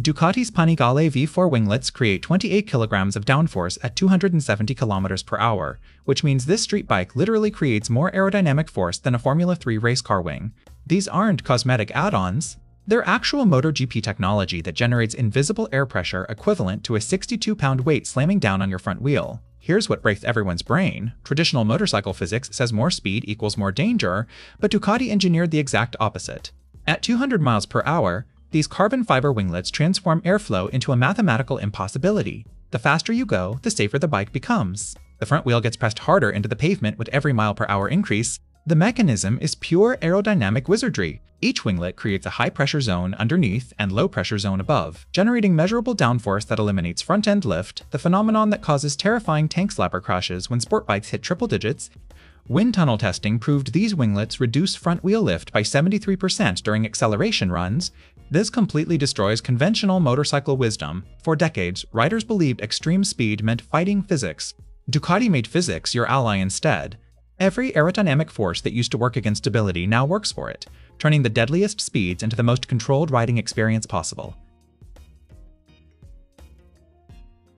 Ducati's Panigale V4 winglets create 28 kilograms of downforce at 270 kilometers per hour, which means this street bike literally creates more aerodynamic force than a Formula 3 race car wing. These aren't cosmetic add-ons, they're actual MotoGP technology that generates invisible air pressure equivalent to a 62-pound weight slamming down on your front wheel. Here's what breaks everyone's brain. Traditional motorcycle physics says more speed equals more danger, but Ducati engineered the exact opposite. At 200 miles per hour, these carbon fiber winglets transform airflow into a mathematical impossibility. The faster you go, the safer the bike becomes. The front wheel gets pressed harder into the pavement with every mile per hour increase. The mechanism is pure aerodynamic wizardry. Each winglet creates a high pressure zone underneath and low pressure zone above, generating measurable downforce that eliminates front end lift, the phenomenon that causes terrifying tank slapper crashes when sport bikes hit triple digits, Wind tunnel testing proved these winglets reduce front wheel lift by 73% during acceleration runs. This completely destroys conventional motorcycle wisdom. For decades, riders believed extreme speed meant fighting physics. Ducati made physics your ally instead. Every aerodynamic force that used to work against stability now works for it, turning the deadliest speeds into the most controlled riding experience possible.